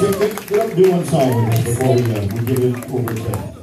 Get, get, get up do one song before we, uh, we give it over to